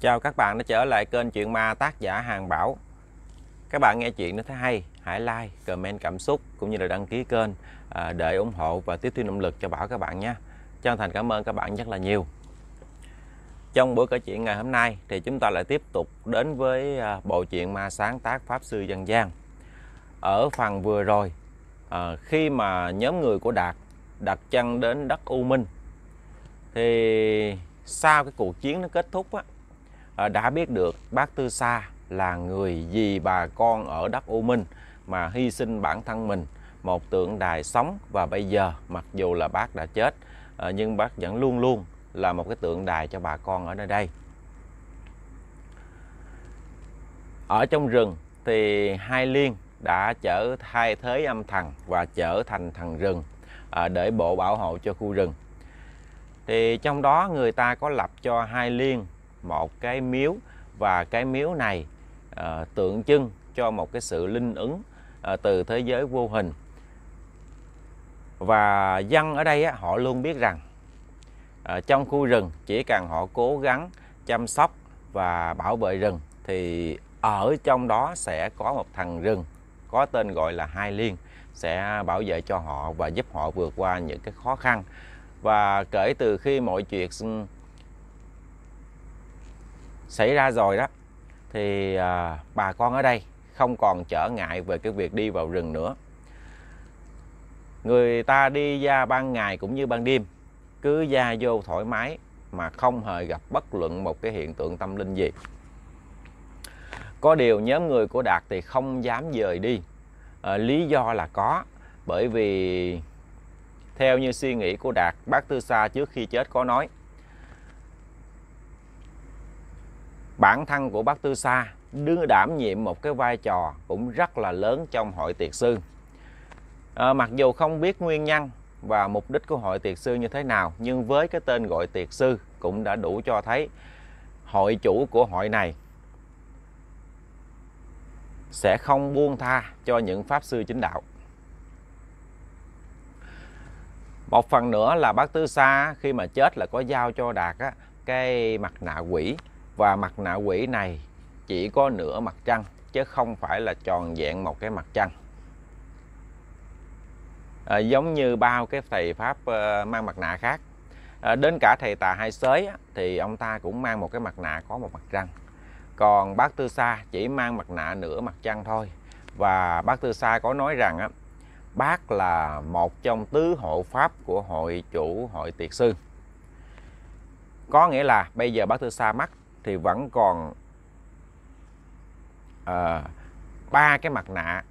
Chào các bạn đã trở lại kênh Chuyện Ma tác giả Hàng Bảo. Các bạn nghe chuyện nó thấy hay Hãy like, comment cảm xúc cũng như là đăng ký kênh à, để ủng hộ và tiếp thêm động lực cho Bảo các bạn nhé. Chân thành cảm ơn các bạn rất là nhiều. Trong buổi kể chuyện ngày hôm nay thì chúng ta lại tiếp tục đến với à, bộ truyện ma sáng tác Pháp Sư Dân gian. Ở phần vừa rồi à, khi mà nhóm người của Đạt đặt chân đến đất U Minh thì sau cái cuộc chiến nó kết thúc á, Ờ, đã biết được bác Tư Sa là người vì bà con ở đất U Minh mà hy sinh bản thân mình, một tượng đài sống và bây giờ mặc dù là bác đã chết ờ, nhưng bác vẫn luôn luôn là một cái tượng đài cho bà con ở nơi đây. Ở trong rừng thì Hai Liên đã trở thay thế âm thần và trở thành thần rừng ờ, để bộ bảo hộ cho khu rừng thì trong đó người ta có lập cho hai liên một cái miếu và cái miếu này à, tượng trưng cho một cái sự linh ứng à, từ thế giới vô hình. Và dân ở đây á, họ luôn biết rằng à, trong khu rừng chỉ cần họ cố gắng chăm sóc và bảo vệ rừng thì ở trong đó sẽ có một thằng rừng có tên gọi là hai liên sẽ bảo vệ cho họ và giúp họ vượt qua những cái khó khăn. Và kể từ khi mọi chuyện xảy ra rồi đó thì à, bà con ở đây không còn trở ngại về cái việc đi vào rừng nữa. Người ta đi ra ban ngày cũng như ban đêm cứ ra vô thoải mái mà không hề gặp bất luận một cái hiện tượng tâm linh gì. Có điều nhóm người của đạt thì không dám dời đi. À, lý do là có bởi vì theo như suy nghĩ của Đạt, bác Tư Sa trước khi chết có nói Bản thân của bác Tư Sa đưa đảm nhiệm một cái vai trò cũng rất là lớn trong hội tiệc sư. À, mặc dù không biết nguyên nhân và mục đích của hội tiệc sư như thế nào, nhưng với cái tên gọi tiệc sư cũng đã đủ cho thấy hội chủ của hội này sẽ không buông tha cho những pháp sư chính đạo. một phần nữa là bác Tứ Sa khi mà chết là có giao cho Đạt á, cái mặt nạ quỷ và mặt nạ quỷ này chỉ có nửa mặt trăng chứ không phải là tròn vẹn một cái mặt trăng. À, giống như bao cái thầy pháp uh, mang mặt nạ khác. À, đến cả thầy tà hai sới á, thì ông ta cũng mang một cái mặt nạ có một mặt trăng. Còn bác tư sa chỉ mang mặt nạ nửa mặt trăng thôi. Và bác tư sa có nói rằng á, bác là một trong tứ hộ pháp của hội chủ hội tiệt sư có nghĩa là bây giờ bác tư sa mắc thì vẫn còn ba ba cái mặt nạ.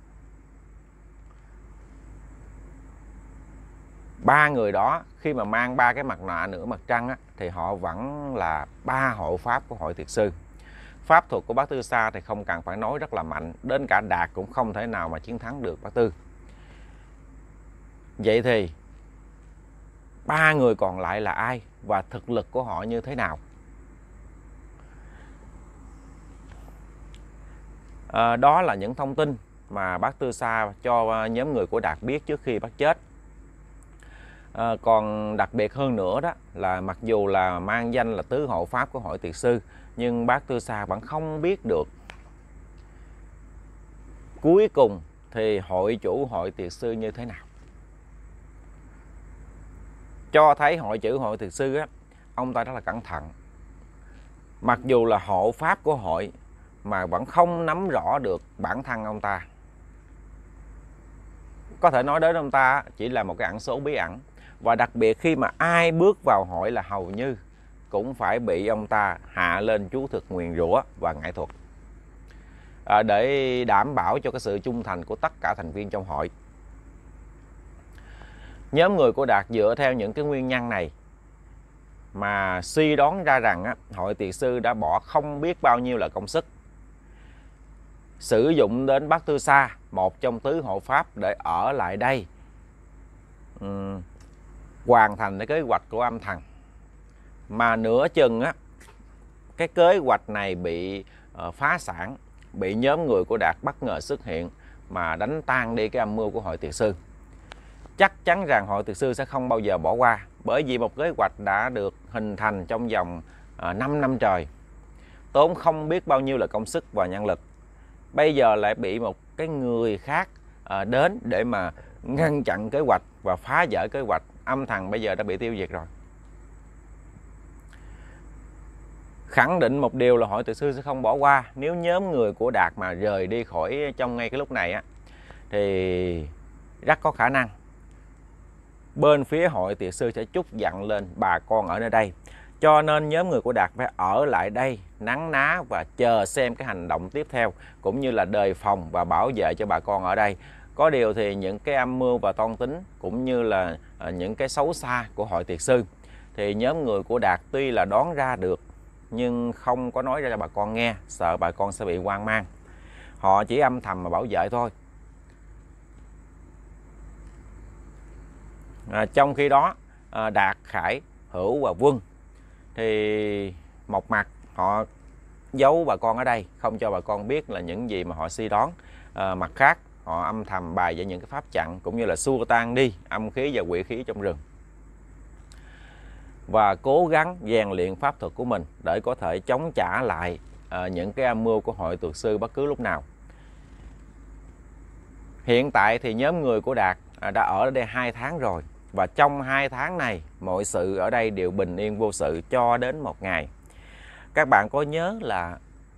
Ba người đó khi mà mang ba cái mặt nạ nửa mặt trăng á, thì họ vẫn là ba hộ pháp của hội thiệt sư. Pháp thuật của bác tư sa thì không cần phải nói rất là mạnh đến cả đạt cũng không thể nào mà chiến thắng được bác tư. Vậy thì ba người còn lại là ai và thực lực của họ như thế nào? À, đó là những thông tin mà bác Tư Sa cho ờ, nhóm người của Đạt biết trước khi bác chết. À, còn đặc biệt hơn nữa đó là mặc dù là mang danh là tứ hộ pháp của hội tiệt sư nhưng bác Tư Sa vẫn không biết được. Cuối cùng thì hội chủ hội tiệt sư như thế nào? Cho thấy hội chữ hội tiệt sư á ông ta rất là cẩn thận. Mặc dù là hộ pháp của hội mà vẫn không nắm rõ được bản thân ông ta. Có thể nói đến ông ta chỉ là một cái ẩn số bí ẩn. Và đặc biệt khi mà ai bước vào hội là hầu như cũng phải bị ông ta hạ lên chú thực nguyền rủa và ngại thuật à, để đảm bảo cho cái sự trung thành của tất cả thành viên trong hội. Nhóm người của Đạt dựa theo những cái nguyên nhân này mà suy đoán ra rằng á, hội tiệt sư đã bỏ không biết bao nhiêu là công sức sử dụng đến bát Tư Sa một trong tứ hộ pháp để ở lại đây. Uhm, hoàn thành cái kế hoạch của âm thần mà nửa chừng á cái kế hoạch này bị uh, phá sản bị nhóm người của Đạt bất ngờ xuất hiện mà đánh tan đi cái âm mưu của hội tiệt sư. Chắc chắn rằng hội thực sư sẽ không bao giờ bỏ qua bởi vì một kế hoạch đã được hình thành trong vòng ờ, uh, 5 năm trời. Tốn không biết bao nhiêu là công sức và nhân lực bây giờ lại bị một cái người khác à, đến để mà ngăn chặn kế hoạch và phá vỡ kế hoạch. Âm thầm bây giờ đã bị tiêu diệt rồi. Khẳng định một điều là hội tự sư sẽ không bỏ qua. Nếu nhóm người của đạt mà rời đi khỏi trong ngay cái lúc này á thì rất có khả năng bên phía hội tiệc sư sẽ chúc dặn lên bà con ở nơi đây cho nên nhóm người của Đạt phải ở lại đây nắng ná và chờ xem cái hành động tiếp theo cũng như là đề phòng và bảo vệ cho bà con ở đây. Có điều thì những cái âm mưu và toan tính cũng như là à, những cái xấu xa của hội tiệt sư thì nhóm người của Đạt tuy là đoán ra được nhưng không có nói ra cho bà con nghe sợ bà con sẽ bị hoang mang. Họ chỉ âm thầm mà bảo vệ thôi. À, trong khi đó à, đạt khải hữu và quân thì một mặt họ giấu bà con ở đây không cho bà con biết là những gì mà họ suy đoán. À, mặt khác họ âm thầm bài về những cái pháp chặn cũng như là xua tan đi âm khí và quỷ khí trong rừng. Và cố gắng rèn luyện pháp thuật của mình để có thể chống trả lại à, những cái âm mưu của hội tuột sư bất cứ lúc nào. Hiện tại thì nhóm người của đạt à, đã ở đây hai tháng rồi và trong hai tháng này mọi sự ở đây đều bình yên vô sự cho đến một ngày. Các bạn có nhớ là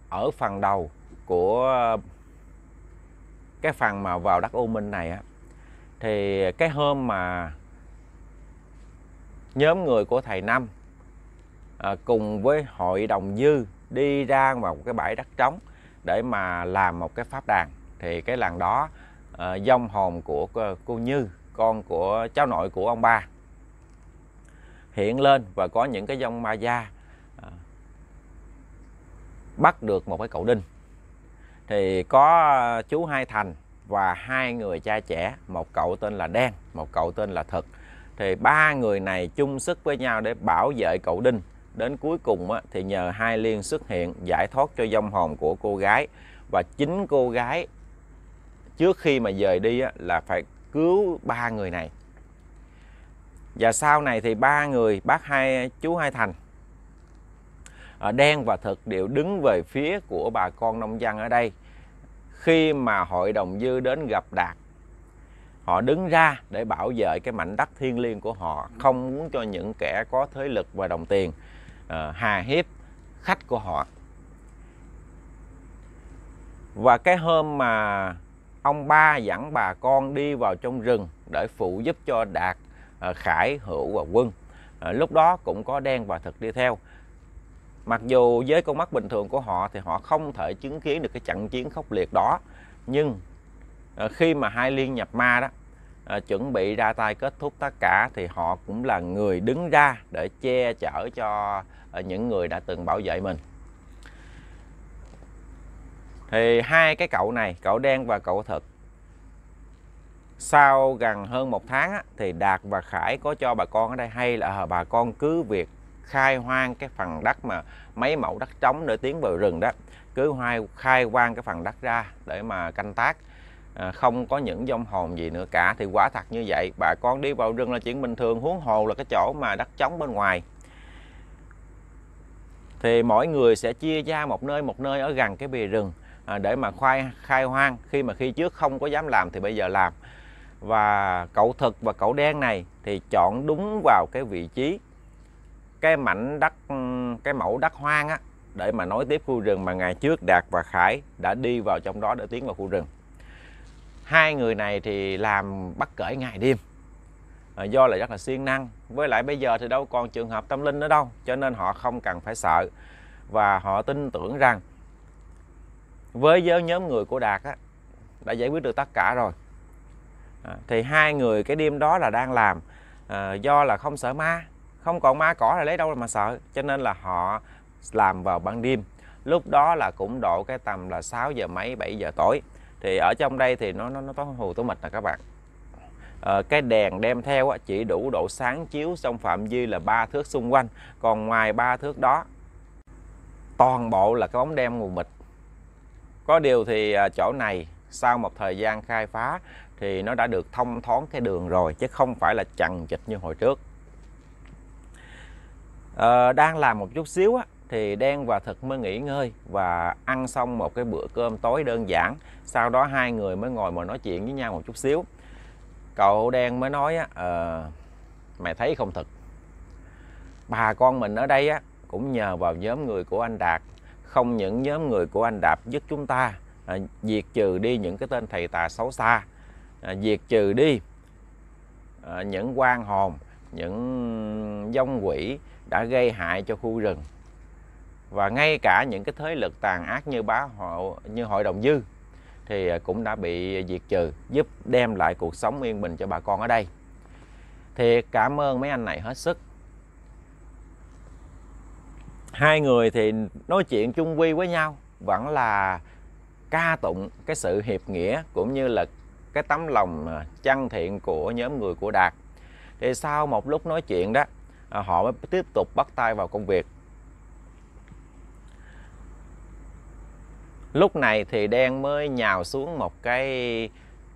ở phần đầu của cái phần mà vào đất U Minh này á thì cái hôm mà nhóm người của thầy Năm à, cùng với hội đồng dư đi ra vào cái bãi đất trống để mà làm một cái pháp đàn thì cái lần đó à, dông hồn của cô Như con của cháu nội của ông ba hiện lên và có những cái dông ma gia à, bắt được một cái cậu đinh. Thì có chú hai thành và hai người cha trẻ một cậu tên là đen một cậu tên là thực. Thì ba người này chung sức với nhau để bảo vệ cậu đinh. Đến cuối cùng á, thì nhờ hai liên xuất hiện giải thoát cho dông hồn của cô gái. Và chính cô gái trước khi mà rời đi á, là phải cứu ba người này. Và sau này thì ba người bác hai chú hai thành à, đen và thực đều đứng về phía của bà con nông dân ở đây. Khi mà hội đồng dư đến gặp đạt họ đứng ra để bảo vệ cái mảnh đất thiên liêng của họ không muốn cho những kẻ có thế lực và đồng tiền uh, hà hiếp khách của họ. Và cái hôm mà ông ba dẫn bà con đi vào trong rừng để phụ giúp cho đạt ờ, khải, hữu và quân. Ờ, lúc đó cũng có đen và thực đi theo. Mặc dù với con mắt bình thường của họ thì họ không thể chứng kiến được cái trận chiến khốc liệt đó. Nhưng ờ, khi mà hai liên nhập ma đó chuẩn bị ra tay kết thúc tất cả thì họ cũng là người đứng ra để che chở cho những người đã từng bảo vệ mình thì hai cái cậu này cậu đen và cậu thực sau gần hơn một tháng á, thì đạt và khải có cho bà con ở đây hay là à, bà con cứ việc khai hoang cái phần đất mà mấy mẫu đất trống để tiến vào rừng đó cứ hoai khai hoang cái phần đất ra để mà canh tác. À, không có những dông hồn gì nữa cả thì quả thật như vậy bà con đi vào rừng là chuyện bình thường huống hồ là cái chỗ mà đất trống bên ngoài. Thì mỗi người sẽ chia ra một nơi một nơi ở gần cái bìa rừng. À, để mà khoai khai hoang khi mà khi trước không có dám làm thì bây giờ làm. Và cậu thực và cậu đen này thì chọn đúng vào cái vị trí cái mảnh đất cái mẫu đất hoang á để mà nối tiếp khu rừng mà ngày trước Đạt và Khải đã đi vào trong đó để tiến vào khu rừng. Hai người này thì làm bất kể ngày đêm. À, do là rất là siêng năng. Với lại bây giờ thì đâu còn trường hợp tâm linh nữa đâu cho nên họ không cần phải sợ. Và họ tin tưởng rằng với giới nhóm người của đạt á, đã giải quyết được tất cả rồi. À, thì hai người cái đêm đó là đang làm à, do là không sợ ma không còn ma cỏ là lấy đâu mà sợ cho nên là họ làm vào ban đêm. Lúc đó là cũng độ cái tầm là 6 giờ mấy 7 giờ tối. Thì ở trong đây thì nó nó nó có hù tối mịt nè các bạn. À, cái đèn đem theo chỉ đủ độ sáng chiếu trong phạm vi là ba thước xung quanh. Còn ngoài ba thước đó toàn bộ là cái bóng đen mù mịt có điều thì à, chỗ này sau một thời gian khai phá thì nó đã được thông thoáng cái đường rồi chứ không phải là chằng chịt như hồi trước. À, đang làm một chút xíu á, thì đen và thực mới nghỉ ngơi và ăn xong một cái bữa cơm tối đơn giản. Sau đó hai người mới ngồi mà nói chuyện với nhau một chút xíu. Cậu đen mới nói á à, mày thấy không thực? Bà con mình ở đây á cũng nhờ vào nhóm người của anh đạt không những nhóm người của anh đạp giúp chúng ta à, diệt trừ đi những cái tên thầy tà xấu xa à, diệt trừ đi à, những quan hồn những dông quỷ đã gây hại cho khu rừng. Và ngay cả những cái thế lực tàn ác như bá hộ như hội đồng dư thì à, cũng đã bị diệt trừ giúp đem lại cuộc sống yên bình cho bà con ở đây. Thì cảm ơn mấy anh này hết sức hai người thì nói chuyện chung quy với nhau, vẫn là ca tụng cái sự hiệp nghĩa cũng như là cái tấm lòng à, chân thiện của nhóm người của Đạt. Thì sau một lúc nói chuyện đó à, họ mới tiếp tục bắt tay vào công việc. Lúc này thì đen mới nhào xuống một cái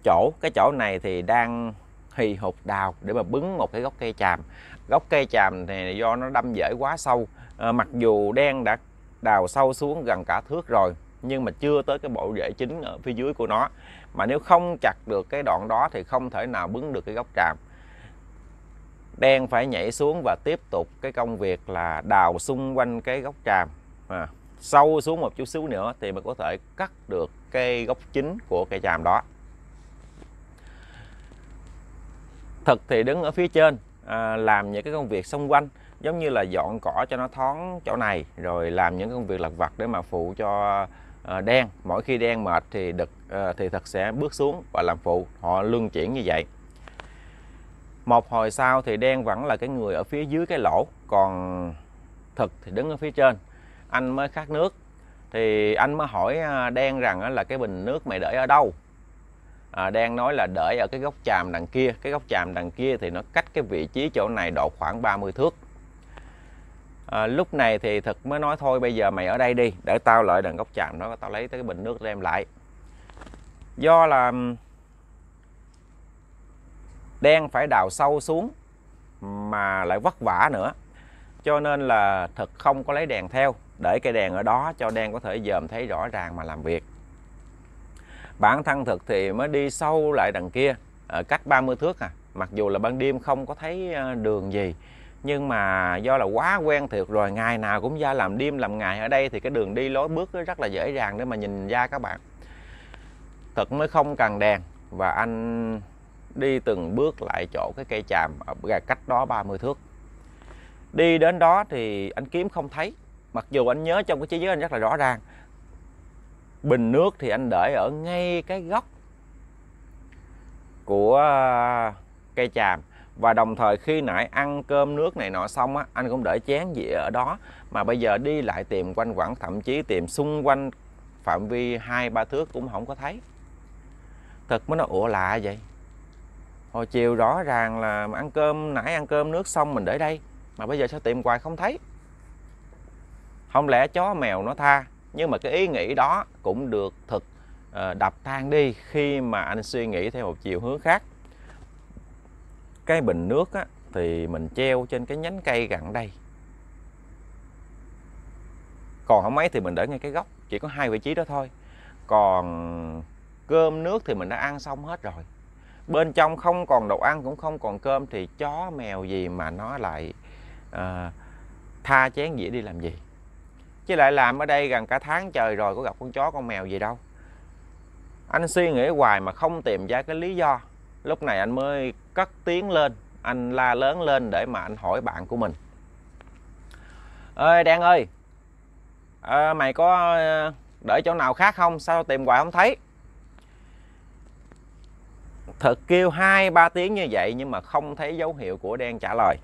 chỗ cái chỗ này thì đang hì hục đào để mà bứng một cái gốc cây tràm gốc cây tràm thì do nó đâm dễ quá sâu à, mặc dù đen đã đào sâu xuống gần cả thước rồi nhưng mà chưa tới cái bộ rễ chính ở phía dưới của nó. Mà nếu không chặt được cái đoạn đó thì không thể nào bứng được cái gốc tràm. Đen phải nhảy xuống và tiếp tục cái công việc là đào xung quanh cái gốc tràm. À, sâu xuống một chút xíu nữa thì mình có thể cắt được cây gốc chính của cây tràm đó. Thực thì đứng ở phía trên à, làm những cái công việc xung quanh giống như là dọn cỏ cho nó thoáng chỗ này rồi làm những công việc lặt vặt để mà phụ cho ờ, đen. Mỗi khi đen mệt thì đực ờ, thì thật sẽ bước xuống và làm phụ. Họ luân chuyển như vậy. Một hồi sau thì đen vẫn là cái người ở phía dưới cái lỗ còn thực thì đứng ở phía trên. Anh mới khát nước. Thì anh mới hỏi ờ, đen rằng là cái bình nước mày để ở đâu? À, đen nói là để ở cái góc chàm đằng kia. Cái góc chàm đằng kia thì nó cách cái vị trí chỗ này độ khoảng 30 thước à, lúc này thì thực mới nói thôi bây giờ mày ở đây đi để tao lại đằng góc chạm đó tao lấy tới cái bình nước đem lại. Do là đen phải đào sâu xuống mà lại vất vả nữa. Cho nên là thực không có lấy đèn theo để cây đèn ở đó cho đen có thể dòm thấy rõ ràng mà làm việc. Bản thân thực thì mới đi sâu lại đằng kia ở cách 30 thước à. Mặc dù là ban đêm không có thấy ờ, đường gì nhưng mà do là quá quen thuộc rồi, ngày nào cũng ra làm đêm làm ngày. Ở đây thì cái đường đi lối bước rất là dễ dàng để mà nhìn ra các bạn. Thật mới không cần đèn và anh đi từng bước lại chỗ cái cây chàm ở cách đó 30 thước. Đi đến đó thì anh kiếm không thấy. Mặc dù anh nhớ trong cái trí nhớ anh rất là rõ ràng. Bình nước thì anh để ở ngay cái góc của cây chàm và đồng thời khi nãy ăn cơm nước này nọ xong á, anh cũng để chén gì ở đó. Mà bây giờ đi lại tìm quanh quẩn, thậm chí tìm xung quanh phạm vi hai, ba thước cũng không có thấy. Thật mới nó ủa, lạ vậy? Hồi chiều rõ ràng là ăn cơm, nãy ăn cơm nước xong mình để đây, mà bây giờ sao tìm hoài không thấy? Không lẽ chó mèo nó tha? Nhưng mà cái ý nghĩ đó cũng được thực ờ, đập tan đi khi mà anh suy nghĩ theo một chiều hướng khác cái bình nước á, thì mình treo trên cái nhánh cây gần đây. Còn không mấy thì mình để ngay cái góc chỉ có hai vị trí đó thôi. Còn cơm nước thì mình đã ăn xong hết rồi. Bên trong không còn đồ ăn cũng không còn cơm thì chó mèo gì mà nó lại uh, tha chén dĩa đi làm gì? Chứ lại làm ở đây gần cả tháng trời rồi có gặp con chó con mèo gì đâu. Anh suy nghĩ hoài mà không tìm ra cái lý do. Lúc này anh mới cất tiếng lên. Anh la lớn lên để mà anh hỏi bạn của mình. Ơi đen ơi. À, mày có ờ, đợi chỗ nào khác không? Sao tìm hoài không thấy? Thật kêu hai ba tiếng như vậy nhưng mà không thấy dấu hiệu của đen trả lời.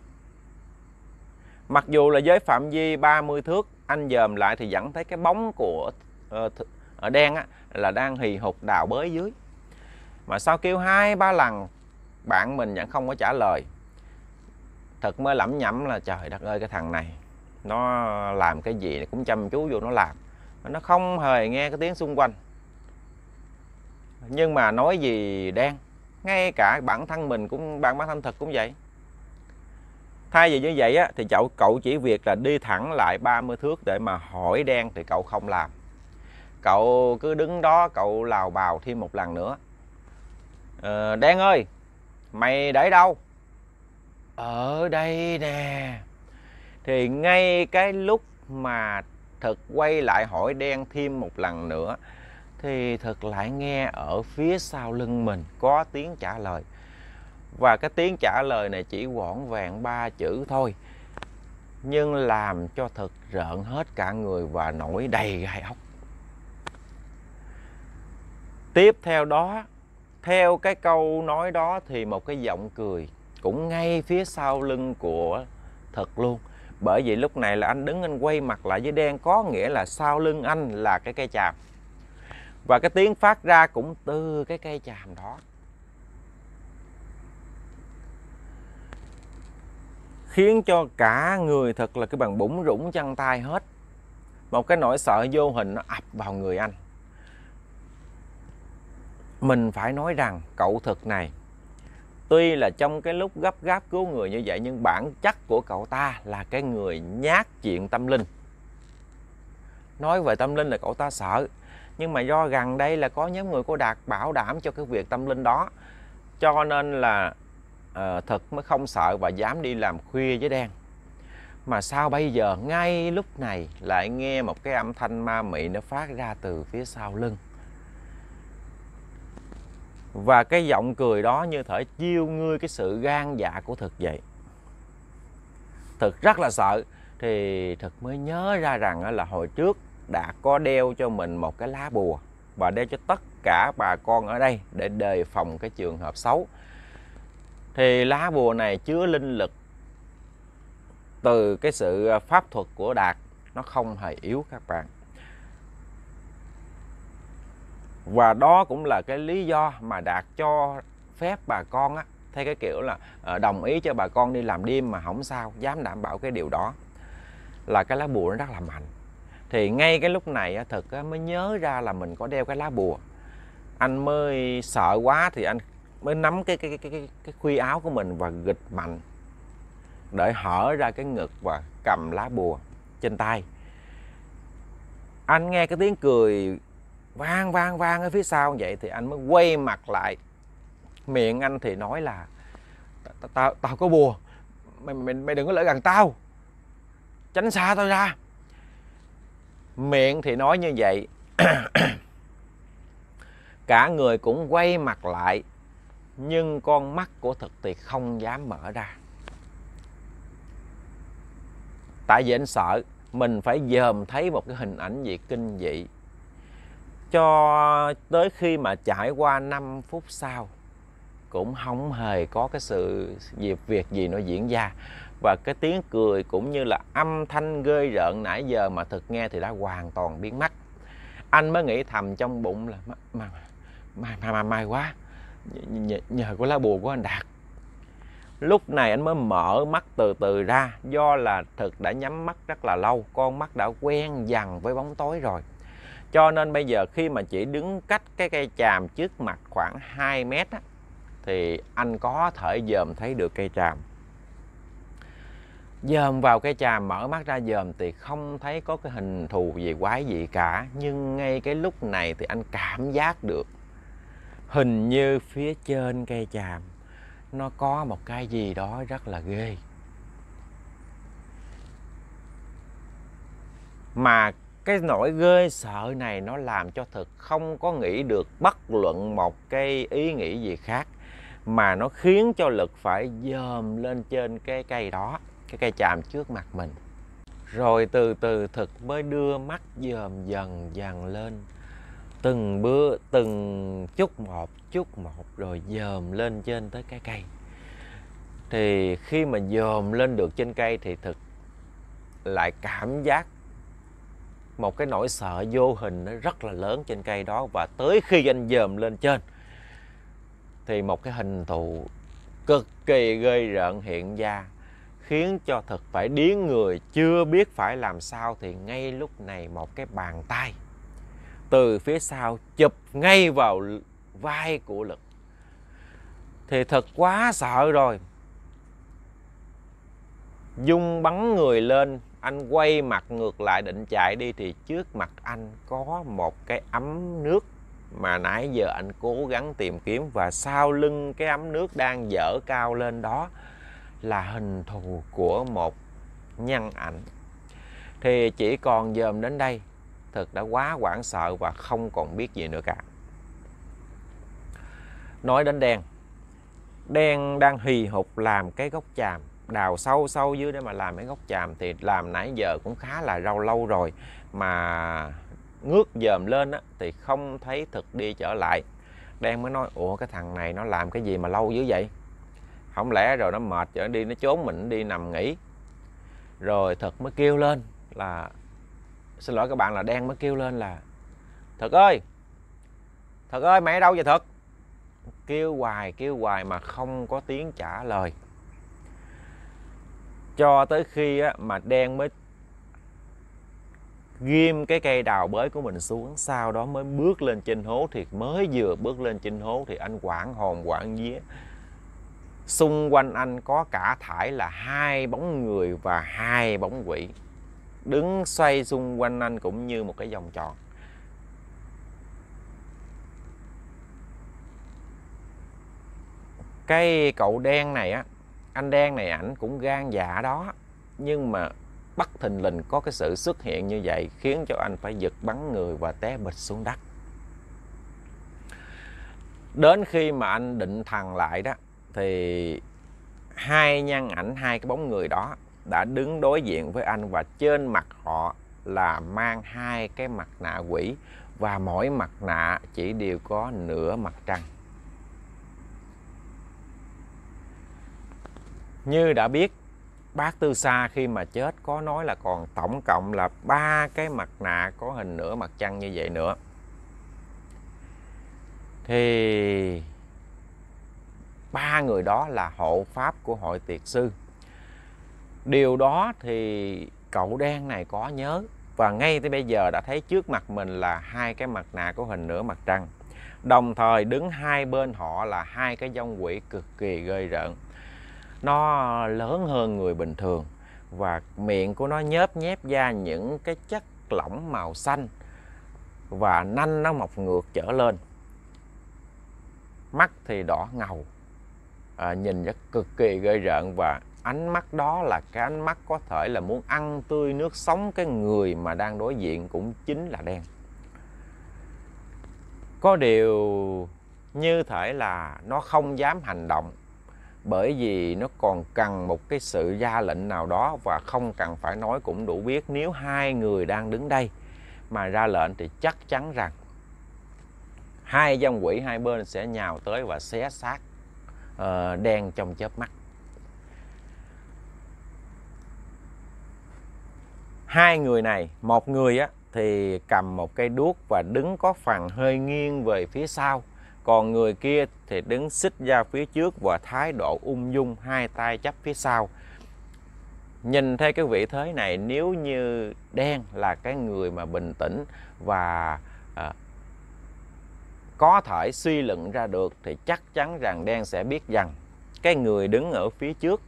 Mặc dù là với phạm vi 30 thước anh dòm lại thì vẫn thấy cái bóng của ờ, uh, ở đen á, là đang hì hục đào bới dưới. Mà sau kêu hai ba lần? Bạn mình vẫn không có trả lời. Thật mới lẩm nhẩm là trời đất ơi cái thằng này nó làm cái gì cũng chăm chú vô nó làm. Nó không hề nghe cái tiếng xung quanh. Nhưng mà nói gì đen ngay cả bản thân mình cũng bản bản thân thật cũng vậy. Thay vì như vậy á, thì cậu cậu chỉ việc là đi thẳng lại 30 thước để mà hỏi đen thì cậu không làm. Cậu cứ đứng đó cậu lào bào thêm một lần nữa. Ờ, đen ơi mày để đâu? Ở đây nè. Thì ngay cái lúc mà thực quay lại hỏi đen thêm một lần nữa, thì thực lại nghe ở phía sau lưng mình có tiếng trả lời. Và cái tiếng trả lời này chỉ vỏn vẹn ba chữ thôi, nhưng làm cho thực rợn hết cả người và nổi đầy gai ốc. Tiếp theo đó theo cái câu nói đó thì một cái giọng cười cũng ngay phía sau lưng của thật luôn. Bởi vì lúc này là anh đứng anh quay mặt lại với đen có nghĩa là sau lưng anh là cái cây chàm. Và cái tiếng phát ra cũng từ cái cây chàm đó. Khiến cho cả người thật là cái bằng bủng rủng chân tay hết. Một cái nỗi sợ vô hình nó ập vào người anh mình phải nói rằng cậu thực này tuy là trong cái lúc gấp gáp cứu người như vậy nhưng bản chất của cậu ta là cái người nhát chuyện tâm linh. Nói về tâm linh là cậu ta sợ nhưng mà do gần đây là có nhóm người của đạt bảo đảm cho cái việc tâm linh đó cho nên là uh, thực mới không sợ và dám đi làm khuya với đen. Mà sao bây giờ ngay lúc này lại nghe một cái âm thanh ma mị nó phát ra từ phía sau lưng và cái giọng cười đó như thể chiêu ngươi cái sự gan dạ của thực vậy. Thực rất là sợ, thì thực mới nhớ ra rằng là hồi trước đã có đeo cho mình một cái lá bùa và đeo cho tất cả bà con ở đây để đề phòng cái trường hợp xấu. Thì lá bùa này chứa linh lực từ cái sự à, pháp thuật của đạt, nó không hề yếu các bạn. Và đó cũng là cái lý do mà đạt cho phép bà con á theo cái kiểu là ờ, đồng ý cho bà con đi làm đêm mà không sao dám đảm bảo cái điều đó. Là cái lá bùa nó rất là mạnh. Thì ngay cái lúc này á, thực mới nhớ ra là mình có đeo cái lá bùa. Anh mới sợ quá thì anh mới nắm cái cái cái cái, cái khuy áo của mình và gịch mạnh để hở ra cái ngực và cầm lá bùa trên tay. Anh nghe cái tiếng cười vang vang vang ở phía sau vậy thì anh mới quay mặt lại. Miệng anh thì nói là, tao tao có bùa, mày mày mày đừng có lỡ gần tao. Tránh xa tao ra. Miệng thì nói như vậy. Cả người cũng quay mặt lại, nhưng con mắt của thực thì không dám mở ra. Tại vì anh sợ mình phải dòm thấy một cái hình ảnh gì kinh dị cho tới khi mà trải qua 5 phút sau cũng không hề có cái sự việc việc gì nó diễn ra. Và cái tiếng cười cũng như là âm thanh ghê rợn nãy giờ mà thực nghe thì đã hoàn toàn biến mất. Anh mới nghĩ thầm trong bụng là mà mà mà, mà, mà may quá. Nhờ, nhờ có lá bùa của anh đạt. Lúc này anh mới mở mắt từ từ ra do là thực đã nhắm mắt rất là lâu con mắt đã quen dần với bóng tối rồi cho nên bây giờ khi mà chỉ đứng cách cái cây tràm trước mặt khoảng 2 mét á, thì anh có thể dòm thấy được cây tràm. Dòm vào cây tràm mở mắt ra dòm thì không thấy có cái hình thù gì quái gì cả. Nhưng ngay cái lúc này thì anh cảm giác được hình như phía trên cây tràm nó có một cái gì đó rất là ghê. Mà cái nỗi ghê sợ này nó làm cho thực không có nghĩ được bất luận một cái ý nghĩ gì khác, mà nó khiến cho lực phải dòm lên trên cái cây đó, cái cây chàm trước mặt mình. Rồi từ từ thực mới đưa mắt dòm dần dần lên. Từng bữa, từng chút một chút một rồi dòm lên trên tới cái cây. Thì khi mà dòm lên được trên cây thì thực lại cảm giác một cái nỗi sợ vô hình nó rất là lớn trên cây đó và tới khi anh dòm lên trên thì một cái hình thù cực kỳ ghê rợn hiện ra, khiến cho thực phải điếng người chưa biết phải làm sao thì ngay lúc này một cái bàn tay từ phía sau chụp ngay vào vai của lực. Thì thật quá sợ rồi. Dung bắn người lên anh quay mặt ngược lại định chạy đi thì trước mặt anh có một cái ấm nước mà nãy giờ anh cố gắng tìm kiếm và sau lưng cái ấm nước đang dở cao lên đó là hình thù của một nhân ảnh. Thì chỉ còn dòm đến đây thực đã quá hoảng sợ và không còn biết gì nữa cả. Nói đến đen đen đang hì hục làm cái gốc chàm đào sâu sâu dưới để mà làm cái gốc chàm thì làm nãy giờ cũng khá là lâu lâu rồi. Mà ngước dòm lên á, thì không thấy thực đi trở lại. Đen mới nói ủa cái thằng này nó làm cái gì mà lâu dữ vậy? Không lẽ rồi nó mệt trở đi nó trốn mình đi nằm nghỉ? Rồi thật mới kêu lên là xin lỗi các bạn là đen mới kêu lên là thật ơi thật ơi mày ở đâu vậy thật kêu hoài kêu hoài mà không có tiếng trả lời cho tới khi á, mà đen mới ghim cái cây đào bới của mình xuống sau đó mới bước lên trên hố thì mới vừa bước lên trên hố thì anh quảng hồn quảng vía xung quanh anh có cả thải là hai bóng người và hai bóng quỷ đứng xoay xung quanh anh cũng như một cái vòng tròn. Cái cậu đen này á anh đen này ảnh cũng gan dạ đó. Nhưng mà bất thình lình có cái sự xuất hiện như vậy khiến cho anh phải giật bắn người và té bịch xuống đất. Đến khi mà anh định thần lại đó, thì hai nhân ảnh, hai cái bóng người đó đã đứng đối diện với anh và trên mặt họ là mang hai cái mặt nạ quỷ và mỗi mặt nạ chỉ đều có nửa mặt trăng. Như đã biết, bác Tư Sa khi mà chết có nói là còn tổng cộng là ba cái mặt nạ có hình nửa mặt trăng như vậy nữa. Thì ba người đó là hộ pháp của hội tiệt sư. Điều đó thì cậu đen này có nhớ, và ngay tới bây giờ đã thấy trước mặt mình là hai cái mặt nạ có hình nửa mặt trăng. Đồng thời đứng hai bên họ là hai cái dông quỷ cực kỳ ghê rợn nó lớn hơn người bình thường và miệng của nó nhớp nhép ra những cái chất lỏng màu xanh và nanh nó mọc ngược trở lên. Mắt thì đỏ ngầu à, nhìn rất cực kỳ ghê rợn và ánh mắt đó là cái ánh mắt có thể là muốn ăn tươi nước sống cái người mà đang đối diện cũng chính là đen. Có điều như thể là nó không dám hành động bởi vì nó còn cần một cái sự ra lệnh nào đó và không cần phải nói cũng đủ biết nếu hai người đang đứng đây mà ra lệnh thì chắc chắn rằng hai dòng quỷ hai bên sẽ nhào tới và xé xác uh, đen trong chớp mắt. Hai người này một người á thì cầm một cây đuốc và đứng có phần hơi nghiêng về phía sau còn người kia thì đứng xích ra phía trước và thái độ ung dung hai tay chắp phía sau. Nhìn thấy cái vị thế này nếu như đen là cái người mà bình tĩnh và à, có thể suy luận ra được thì chắc chắn rằng đen sẽ biết rằng cái người đứng ở phía trước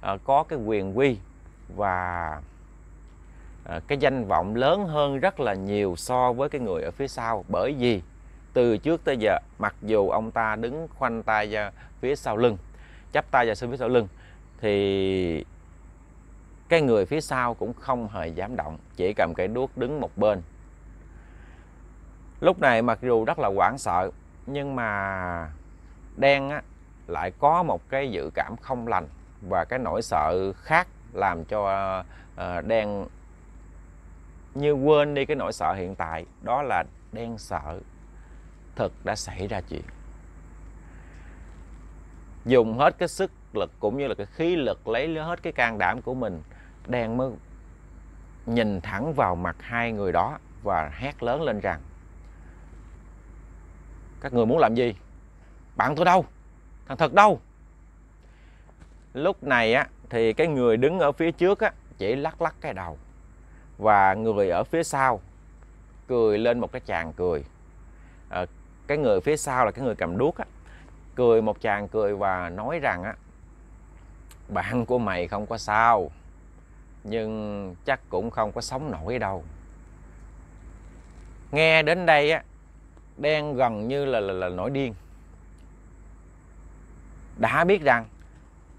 à, có cái quyền quy và à, cái danh vọng lớn hơn rất là nhiều so với cái người ở phía sau. Bởi vì từ trước tới giờ mặc dù ông ta đứng khoanh tay ra phía sau lưng chắp tay ra phía sau lưng thì cái người phía sau cũng không hề dám động chỉ cầm cây đuốc đứng một bên. Lúc này mặc dù rất là hoảng sợ nhưng mà đen á, lại có một cái dự cảm không lành và cái nỗi sợ khác làm cho uh, đen như quên đi cái nỗi sợ hiện tại đó là đen sợ thực đã xảy ra chuyện. Dùng hết cái sức lực cũng như là cái khí lực lấy hết cái can đảm của mình, đen mới nhìn thẳng vào mặt hai người đó và hét lớn lên rằng, các người muốn làm gì? Bạn tôi đâu? Thằng thật đâu? Lúc này á, thì cái người đứng ở phía trước á, chỉ lắc lắc cái đầu và người ở phía sau cười lên một cái chàng cười cái người phía sau là cái người cầm đuốc á cười một chàng cười và nói rằng á bạn của mày không có sao nhưng chắc cũng không có sống nổi đâu. Nghe đến đây á đen gần như là, là, là nổi điên. Đã biết rằng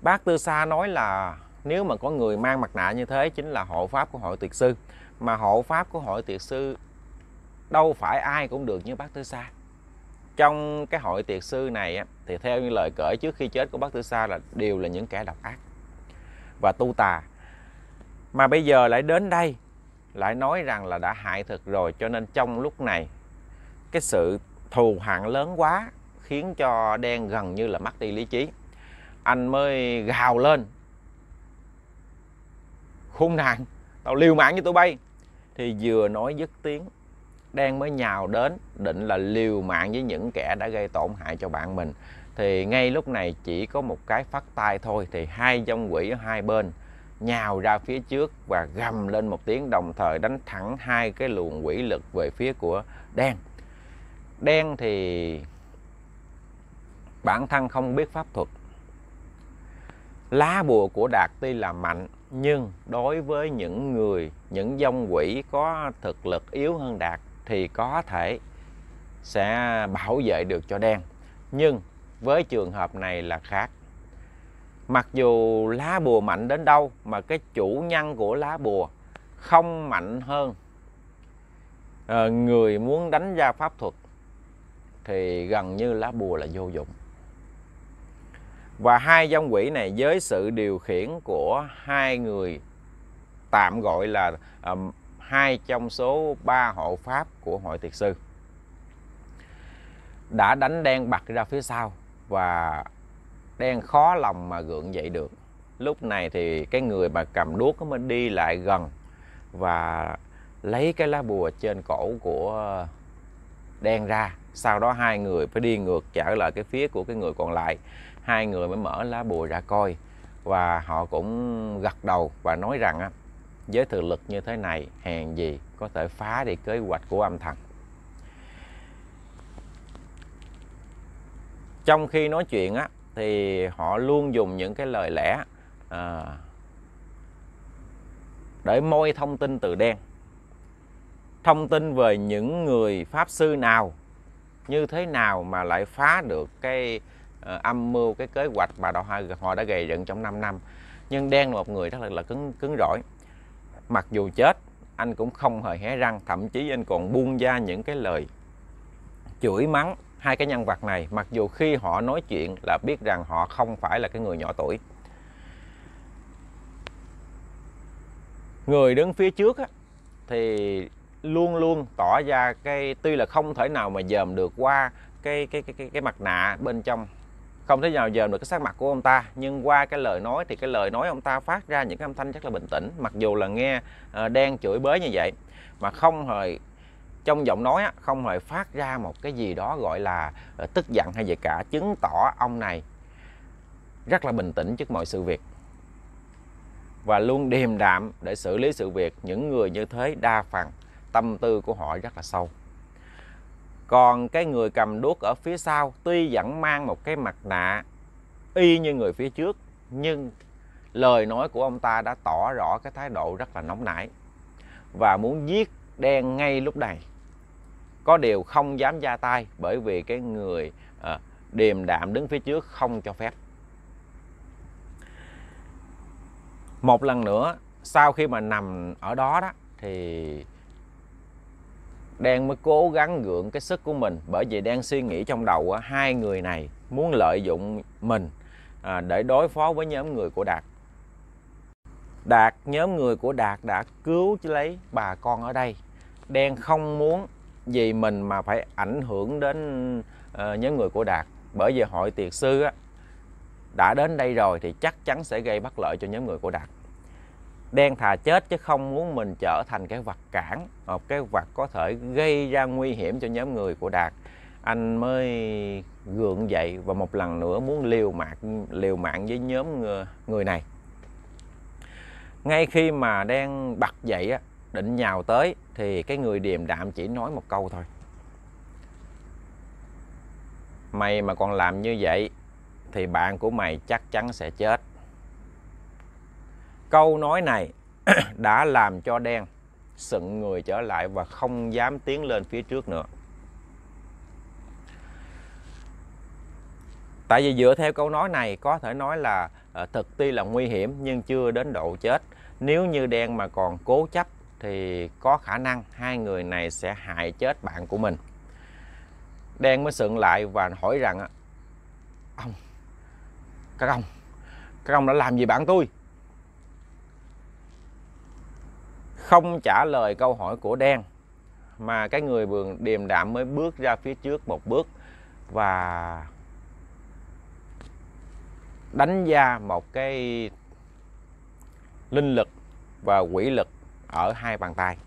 bác tư sa nói là nếu mà có người mang mặt nạ như thế chính là hộ pháp của hội tuyệt sư mà hộ pháp của hội tuyệt sư đâu phải ai cũng được như bác tư sa trong cái hội tiệc sư này thì theo như lời cởi trước khi chết của bác tử sa là đều là những kẻ độc ác và tu tà. Mà bây giờ lại đến đây, lại nói rằng là đã hại thực rồi, cho nên trong lúc này, cái sự thù hận lớn quá khiến cho đen gần như là mất đi lý trí. Anh mới gào lên khung nạn, tao liều mạng với tụi bay. Thì vừa nói dứt tiếng đen mới nhào đến định là liều mạng với những kẻ đã gây tổn hại cho bạn mình. Thì ngay lúc này chỉ có một cái phát tay thôi, thì hai dông quỷ ở hai bên nhào ra phía trước và gầm lên một tiếng, đồng thời đánh thẳng hai cái luồng quỷ lực về phía của đen. Đen thì bản thân không biết pháp thuật. Lá bùa của đạt tuy là mạnh, nhưng đối với những người, những dông quỷ có thực lực yếu hơn đạt thì có thể sẽ bảo vệ được cho đen. Nhưng với trường hợp này là khác. Mặc dù lá bùa mạnh đến đâu mà cái chủ nhân của lá bùa không mạnh hơn à, người muốn đánh ra pháp thuật thì gần như lá bùa là vô dụng. Và hai dòng quỷ này với sự điều khiển của hai người tạm gọi là um, hai trong số ba hộ pháp của hội tiệt sư đã đánh đen bật ra phía sau và đen khó lòng mà gượng dậy được. Lúc này thì cái người mà cầm đuốc mới đi lại gần và lấy cái lá bùa trên cổ của đen ra. Sau đó hai người phải đi ngược trở lại cái phía của cái người còn lại. Hai người mới mở lá bùa ra coi và họ cũng gật đầu và nói rằng á với thực lực như thế này hèn gì có thể phá đi kế hoạch của âm thần. Trong khi nói chuyện á thì họ luôn dùng những cái lời lẽ à, để môi thông tin từ đen. Thông tin về những người pháp sư nào như thế nào mà lại phá được cái uh, âm mưu cái kế hoạch mà họ đã gầy dựng trong 5 năm. Nhưng đen là một người rất là, là cứng cứng rỏi mặc dù chết anh cũng không hề hé răng thậm chí anh còn buông ra những cái lời chửi mắng hai cái nhân vật này mặc dù khi họ nói chuyện là biết rằng họ không phải là cái người nhỏ tuổi. Người đứng phía trước á, thì luôn luôn tỏ ra cái tuy là không thể nào mà dòm được qua cái cái cái cái, cái mặt nạ bên trong không thể nào dòm được cái sắc mặt của ông ta nhưng qua cái lời nói thì cái lời nói ông ta phát ra những cái âm thanh rất là bình tĩnh mặc dù là nghe uh, chửi bới như vậy. Mà không hề trong giọng nói không hề phát ra một cái gì đó gọi là ờ, tức giận hay gì cả chứng tỏ ông này rất là bình tĩnh trước mọi sự việc. Và luôn điềm đạm để xử lý sự việc những người như thế đa phần tâm tư của họ rất là sâu còn cái người cầm đuốc ở phía sau tuy vẫn mang một cái mặt nạ y như người phía trước nhưng lời nói của ông ta đã tỏ rõ cái thái độ rất là nóng nảy và muốn giết đen ngay lúc này. Có điều không dám ra tay bởi vì cái người à, điềm đạm đứng phía trước không cho phép. Một lần nữa sau khi mà nằm ở đó đó thì đen mới cố gắng gượng cái sức của mình bởi vì đang suy nghĩ trong đầu hai người này muốn lợi dụng mình à, để đối phó với nhóm người của đạt. Đạt nhóm người của đạt đã cứu lấy bà con ở đây. Đen không muốn vì mình mà phải ảnh hưởng đến uh, nhóm người của đạt bởi vì hội tiệc sư á, đã đến đây rồi thì chắc chắn sẽ gây bất lợi cho nhóm người của đạt đen thà chết chứ không muốn mình trở thành cái vật cản một cái vật có thể gây ra nguy hiểm cho nhóm người của đạt. Anh mới gượng dậy và một lần nữa muốn liều mạng liều mạng với nhóm người này. Ngay khi mà đen bật dậy á, định nhào tới thì cái người điềm đạm chỉ nói một câu thôi. Mày mà còn làm như vậy thì bạn của mày chắc chắn sẽ chết câu nói này đã làm cho đen sững người trở lại và không dám tiến lên phía trước nữa. Tại vì dựa theo câu nói này có thể nói là uh, thực ti là nguy hiểm nhưng chưa đến độ chết. Nếu như đen mà còn cố chấp thì có khả năng hai người này sẽ hại chết bạn của mình. Đen mới sượng lại và hỏi rằng ông các ông các ông đã làm gì bạn tôi? Không trả lời câu hỏi của đen mà cái người vườn điềm đạm mới bước ra phía trước một bước và đánh ra một cái linh lực và quỷ lực ở hai bàn tay.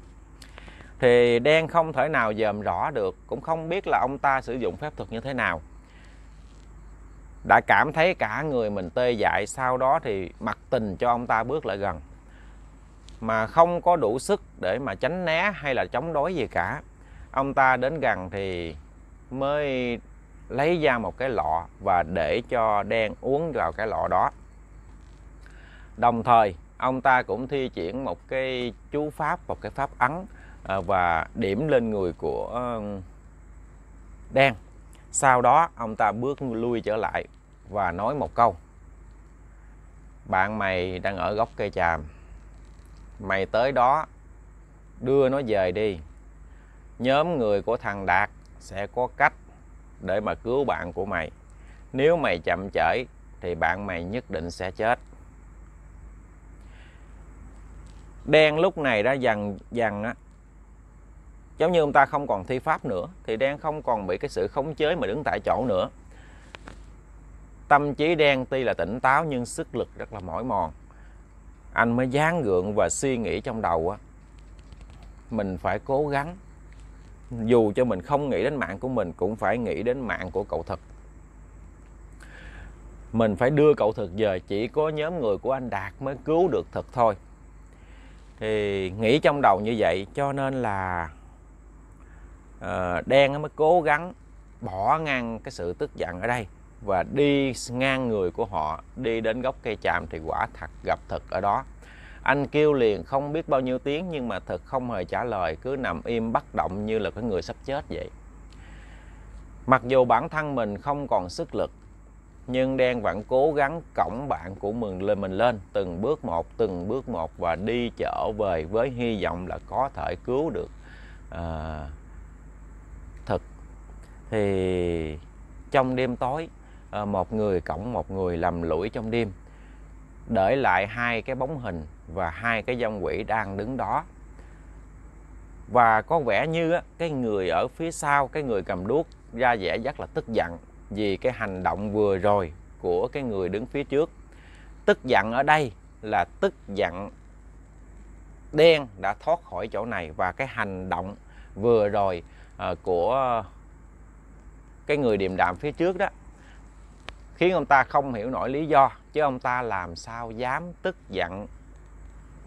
Thì đen không thể nào dòm rõ được, cũng không biết là ông ta sử dụng phép thuật như thế nào. Đã cảm thấy cả người mình tê dại, sau đó thì mặc tình cho ông ta bước lại gần mà không có đủ sức để mà tránh né hay là chống đối gì cả. Ông ta đến gần thì mới lấy ra một cái lọ và để cho đen uống vào cái lọ đó. Đồng thời, ông ta cũng thi triển một cái chú pháp, một cái pháp ấn à, và điểm lên người của ờ, đen. Sau đó, ông ta bước lui trở lại và nói một câu. Bạn mày đang ở gốc cây tràm mày tới đó, đưa nó về đi. Nhóm người của thằng đạt sẽ có cách để mà cứu bạn của mày. Nếu mày chậm trễ thì bạn mày nhất định sẽ chết. Đen lúc này đã dần dần á. Giống như ông ta không còn thi pháp nữa, thì đen không còn bị cái sự khống chế mà đứng tại chỗ nữa. Tâm trí đen tuy là tỉnh táo nhưng sức lực rất là mỏi mòn anh mới dán gượng và suy nghĩ trong đầu á. Mình phải cố gắng. Dù cho mình không nghĩ đến mạng của mình cũng phải nghĩ đến mạng của cậu thực. Mình phải đưa cậu thực về chỉ có nhóm người của anh đạt mới cứu được thực thôi. Thì nghĩ trong đầu như vậy cho nên là uh, đen mới cố gắng bỏ ngang cái sự tức giận ở đây và đi ngang người của họ đi đến gốc cây chạm thì quả thật gặp thực ở đó. Anh kêu liền không biết bao nhiêu tiếng nhưng mà thực không hề trả lời cứ nằm im bất động như là cái người sắp chết vậy. Mặc dù bản thân mình không còn sức lực nhưng đen vẫn cố gắng cổng bạn của mình lên mình lên từng bước một từng bước một và đi trở về với hy vọng là có thể cứu được. À, thực thì trong đêm tối Ờ, một người cõng một người lầm lũi trong đêm, để lại hai cái bóng hình và hai cái dông quỷ đang đứng đó. Và có vẻ như cái người ở phía sau, cái người cầm đuốc ra vẻ rất là tức giận vì cái hành động vừa rồi của cái người đứng phía trước. Tức giận ở đây là tức giận đen đã thoát khỏi chỗ này và cái hành động vừa rồi ờ, của cái người điềm đạm phía trước đó khiến ông ta không hiểu nổi lý do chứ ông ta làm sao dám tức giận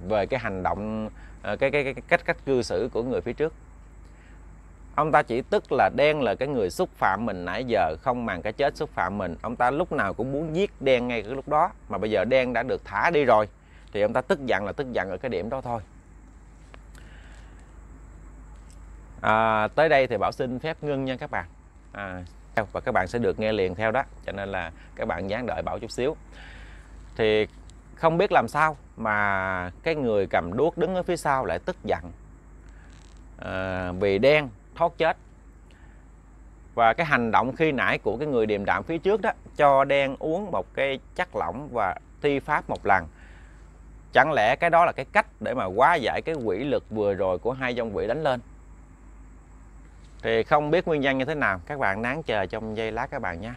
về cái hành động ờ, cái, cái, cái cách cách cư xử của người phía trước. Ông ta chỉ tức là đen là cái người xúc phạm mình nãy giờ không màng cái chết xúc phạm mình. Ông ta lúc nào cũng muốn giết đen ngay cái lúc đó mà bây giờ đen đã được thả đi rồi thì ông ta tức giận là tức giận ở cái điểm đó thôi. À, tới đây thì bảo xin phép ngưng nha các bạn. À, và các bạn sẽ được nghe liền theo đó cho nên là các bạn dán đợi bảo chút xíu. Thì không biết làm sao mà cái người cầm đuốc đứng ở phía sau lại tức giận à, vì đen thoát chết. Và cái hành động khi nãy của cái người điềm đạm phía trước đó cho đen uống một cái chất lỏng và thi pháp một lần. Chẳng lẽ cái đó là cái cách để mà hóa giải cái quỷ lực vừa rồi của hai dòng quỷ đánh lên? Thì không biết nguyên nhân như thế nào. Các bạn nán chờ trong giây lát các bạn nhé.